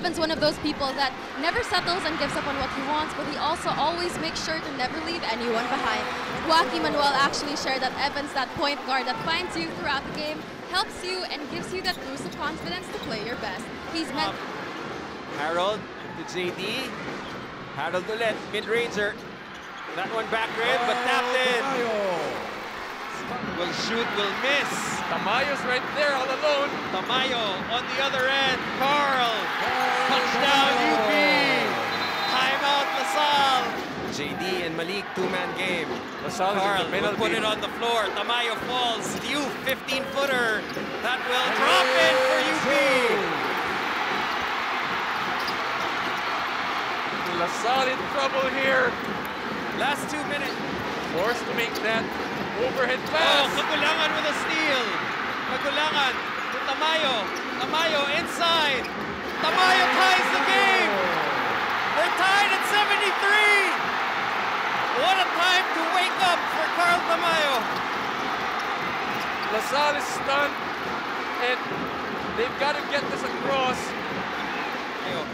Evan's one of those people that never settles and gives up on what he wants, but he also always makes sure to never leave anyone behind. Joaquin Manuel actually shared that Evan's that point guard that finds you throughout the game, helps you, and gives you that boost of confidence to play your best. He's meant... Um, Harold to JD. Harold ulit, mid-ranger. That one back red, but tapped in. Will shoot, will miss. Tamayo's right there all alone. Tamayo on the other end. Carl. JD and Malik, two-man game. LaSalle is in Carl the will put it on the floor. Tamayo falls. Liu, 15-footer. That will drop in for UP. LaSalle in trouble here. Last two minutes. Forced to make that overhead pass. Oh, pass. Cagulangan with a steal. Cagulangan to Tamayo. Tamayo inside. What a time to wake up for Carl Tamayo. LaSalle is stunned, and they've got to get this across. Ayo.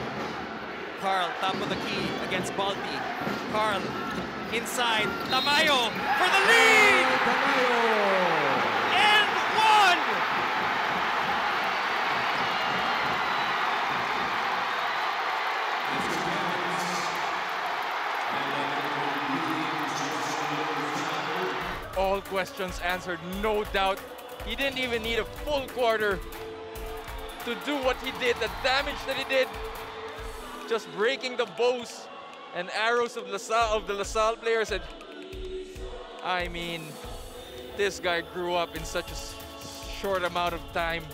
Carl, top of the key against Balti. Carl inside. Tamayo for the lead. And All questions answered, no doubt. He didn't even need a full quarter to do what he did, the damage that he did. Just breaking the bows and arrows of, LaSalle, of the LaSalle players. And I mean, this guy grew up in such a short amount of time.